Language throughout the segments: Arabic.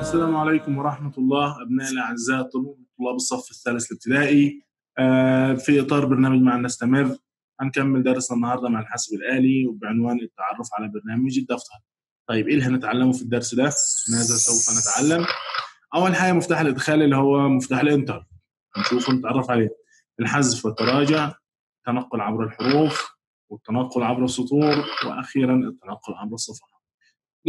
السلام عليكم ورحمة الله أبنائي الأعزاء طلاب الصف الثالث الابتدائي آه، في إطار برنامج معنا نستمر هنكمل درسنا النهارده مع الحاسب الآلي وبعنوان التعرف على برنامج الدفتر. طيب إيه اللي هنتعلمه في الدرس ده؟ ماذا سوف نتعلم؟ أول حاجة مفتاح الإدخال اللي هو مفتاح الإنتر نشوفه نتعرف عليه. الحذف والتراجع، التنقل عبر الحروف، والتنقل عبر السطور، وأخيرا التنقل عبر الصفحات.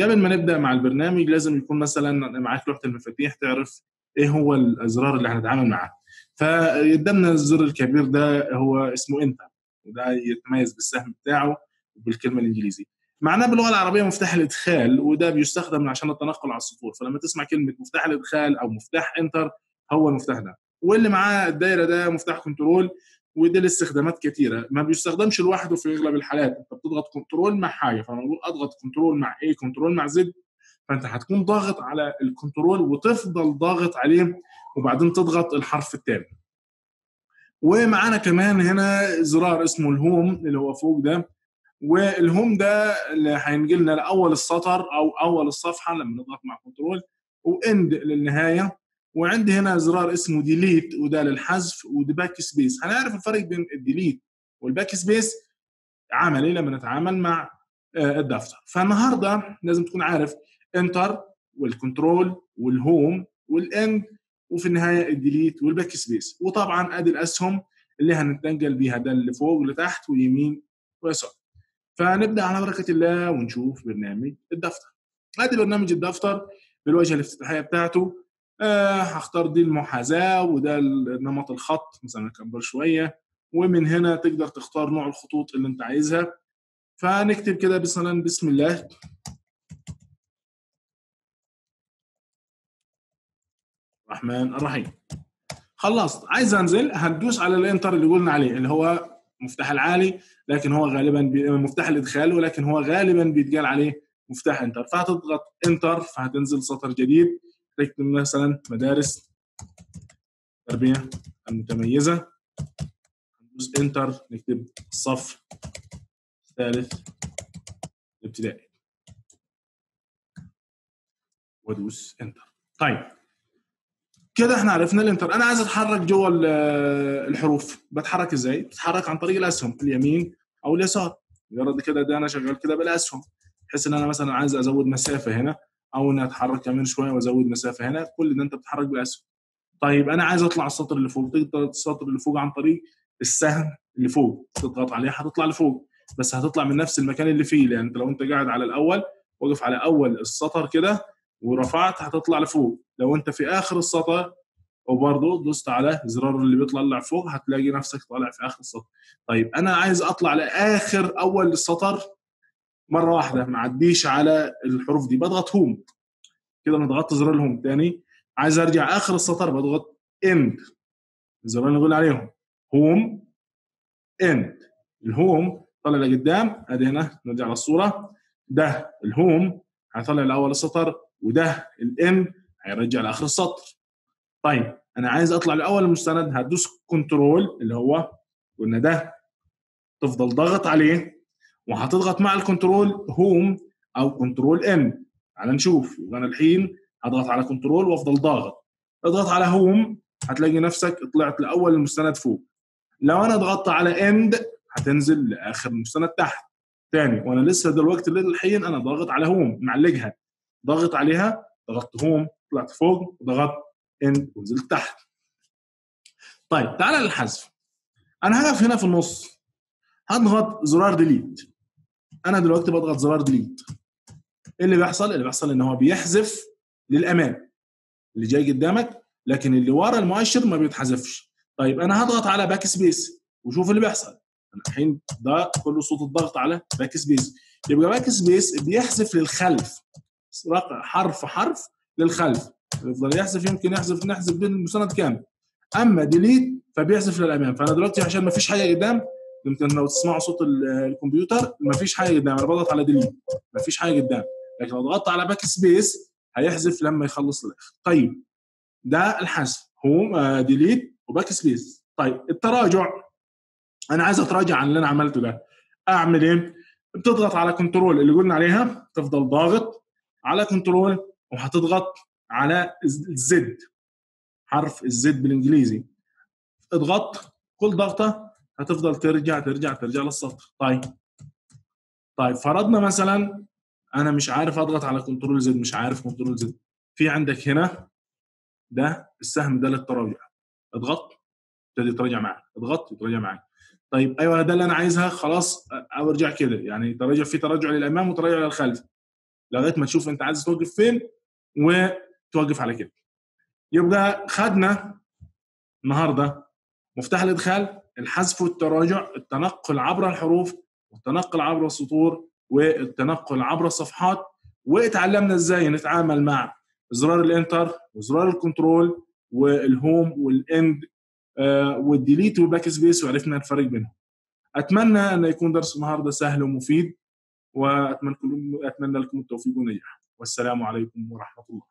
قبل ما نبدأ مع البرنامج لازم يكون مثلا معاك لوحة المفاتيح تعرف إيه هو الأزرار اللي هنتعامل معاه فقدامنا الزر الكبير ده هو اسمه Enter. وده يتميز بالسهم بتاعه وبالكلمة الانجليزي معناه باللغة العربية مفتاح الإدخال وده بيستخدم عشان التنقل على السطور. فلما تسمع كلمة مفتاح الإدخال أو مفتاح Enter هو المفتاح ده. واللي معاه الدايرة ده مفتاح Control ودي لاستخدامات كثيرة. ما بيستخدمش لوحده في أغلب الحالات. أنت بتضغط Control مع حاجة فلما نقول أضغط Control مع إيه Control مع Z فأنت هتكون ضاغط على ال Control وتفضل ضاغط عليه وبعدين تضغط الحرف الثاني ومعانا كمان هنا زرار اسمه ال Home اللي هو فوق ده. وال Home ده اللي هينقلنا لأول السطر أو أول الصفحة لما نضغط مع Control و End للنهاية. وعندي هنا زرار اسمه Delete وده للحذف وده Backspace هنعرف الفرق بين ال Delete وال Backspace عملي لما نتعامل مع الدفتر. فالنهاردة لازم تكون عارف Enter وال Control وال Home وال End وفي النهاية ال Delete وال Backspace وطبعا أدي الأسهم اللي هنتنقل بيها ده اللي فوق لتحت ويمين ويسار. فنبدأ على بركة الله ونشوف برنامج الدفتر. ادي برنامج الدفتر بالواجهه الافتتاحية بتاعته. آه هختار دي المحاذاة وده نمط الخط مثلا اكبر شوية. ومن هنا تقدر تختار نوع الخطوط اللي أنت عايزها. فنكتب كده مثلا بسم الله. الرحمن الرحيم. خلصت. عايز أنزل؟ هتدوس على الإنتر اللي قلنا عليه اللي هو مفتاح العالي لكن هو غالبا بي... مفتاح الإدخال ولكن هو غالبا بيتقال عليه مفتاح إنتر. فهتضغط إنتر فهتنزل سطر جديد. تكتب مثلا مدارس التربيه المتميزة ندوس Enter نكتب الصف الثالث الابتدائي. وادوس Enter. طيب كده إحنا عرفنا ال Enter. أنا عايز أتحرك جوه الحروف. بتحرك إزاي؟ بتحرك عن طريق الأسهم اليمين أو اليسار. مجرد كده ده أنا شغال كده بالأسهم بحيث إن أنا مثلا عايز أزود مسافة هنا. أو إني أتحرك كمان شوية وأزود مسافة. هنا كل ده أنت بتتحرك بالاسهم طيب أنا عايز أطلع السطر اللي فوق. تقدر السطر اللي فوق عن طريق السهم اللي فوق. تضغط عليه هتطلع لفوق. بس هتطلع من نفس المكان اللي فيه لأن لو أنت قاعد على الأول وقف على أول السطر كده ورفعت هتطلع لفوق. لو أنت في آخر السطر وبرضه دوست على زرار اللي بيطلع فوق هتلاقي نفسك طالع في آخر السطر. طيب أنا عايز أطلع لآخر أول السطر مرة واحدة ما عديش على الحروف دي بضغط Home. كده أنا ضغطت زرار ال Home. تاني عايز أرجع آخر السطر بضغط End الزرار اللي نقول عليهم. Home End ال Home طلع لقدام أدي هنا نرجع للصورة. ده ال Home هيطلع لأول السطر وده ال End هيرجع لآخر السطر. طيب أنا عايز أطلع لأول المستند هدوس Control اللي هو قلنا ده. تفضل ضغط عليه. وهتضغط مع ال Control Home أو Control End تعال نشوف. أنا الحين هضغط على Control وأفضل ضاغط. اضغط على Home هتلاقي نفسك طلعت لأول المستند فوق. لو أنا ضغطت على End هتنزل لآخر المستند تحت. تاني وأنا لسه دلوقتي للحين أنا ضاغط على Home معلقها ضغط عليها ضغطت Home طلعت فوق وضغطت End ونزلت تحت. طيب تعالى للحذف. أنا هقف هنا في النص. هضغط زرار Delete أنا دلوقتي بضغط زرار Delete إيه اللي بيحصل؟ اللي بيحصل إن هو بيحذف للأمام اللي جاي قدامك لكن اللي ورا المؤشر ما بيتحذفش. طيب أنا هضغط على Backspace وشوف اللي بيحصل. الحين ده كله صوت الضغط على Backspace يبقى Backspace بيحذف للخلف. حرف حرف للخلف. يفضل يحذف يمكن يحذف نحذف بين المستند كامل. أما Delete فبيحذف للأمام. فأنا دلوقتي عشان ما فيش حاجة قدام يمكن لو تسمعوا صوت الكمبيوتر ما فيش حاجة قدام. أنا بضغط على Delete ما فيش حاجة قدام. لكن لو ضغطت على Backspace هيحذف لما يخلص الآخر طيب. ده الحذف. هم Delete و Backspace طيب التراجع. أنا عايز أتراجع عن اللي أنا عملته ده. أعمل إيه؟ بتضغط على Control اللي قلنا عليها. تفضل ضاغط على Control وهتضغط على ال Z حرف ال Z بالإنجليزي. اضغط. كل ضغطة هتفضل ترجع ترجع ترجع للسطر طيب. طيب فرضنا مثلا أنا مش عارف أضغط على Control Z مش عارف Control Z في عندك هنا ده السهم ده للتراجع. اضغط تبتدي تراجع معاك. اضغط وتراجع معاك. طيب أيوه ده اللي أنا عايزها خلاص أرجع كده. يعني تراجع في تراجع للإمام وتراجع للخلف لغاية ما تشوف أنت عايز توقف فين وتوقف على كده. يبقى خدنا النهارده مفتاح الإدخال الحذف والتراجع التنقل عبر الحروف والتنقل عبر السطور والتنقل عبر الصفحات. واتعلمنا إزاي نتعامل مع زرار ال Enter وزرار ال Control وال Home وال End آه، وال Delete وال Backspace وعرفنا الفرق بينهم. أتمنى أن يكون درس النهارده سهل ومفيد وأتمنى أتمنى لكم التوفيق والنجاح. والسلام عليكم ورحمة الله.